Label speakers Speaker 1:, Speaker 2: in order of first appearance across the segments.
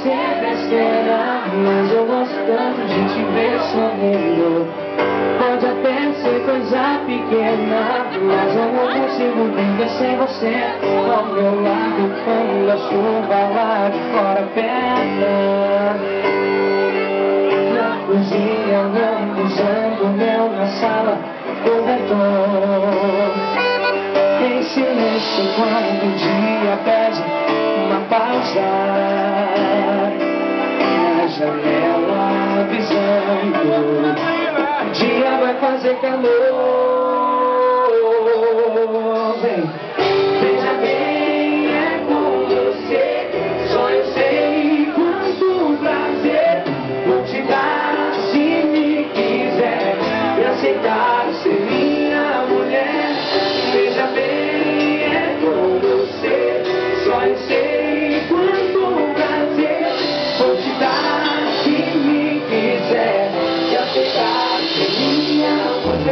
Speaker 1: parecer besteira Mas eu gosto tanto de te ver sorrindo. Pode até ser coisa pequena Mas eu não consigo viver sem você Ao meu lado quando a chuva lá de fora pega. Na cozinha, não usando meu na sala Cobertor Em silêncio quando o dia pede uma pausa. Lord.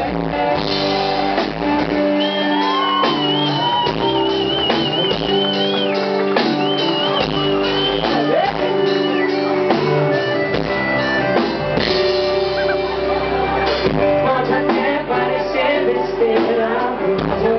Speaker 1: Thank I'm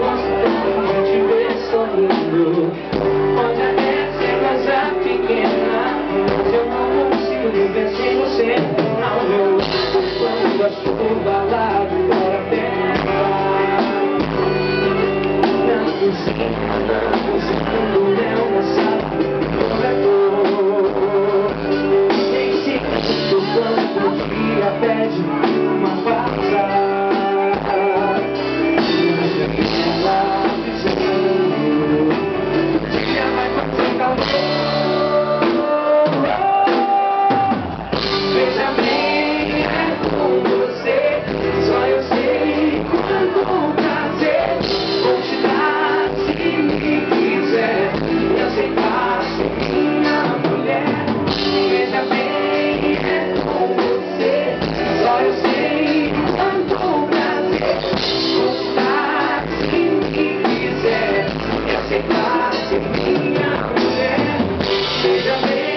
Speaker 1: você vai ser minha mulher. Seja bem.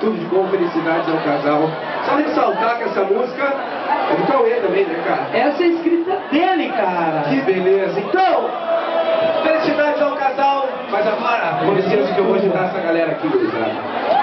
Speaker 2: tudo de bom, felicidades ao casal. Só ressaltar que essa música é do Cauê também, né, cara?
Speaker 1: Essa é escrita dele, cara.
Speaker 2: Que beleza. Então, felicidades ao casal, mas agora, com licença que eu vou ajudar essa galera aqui, gurizada.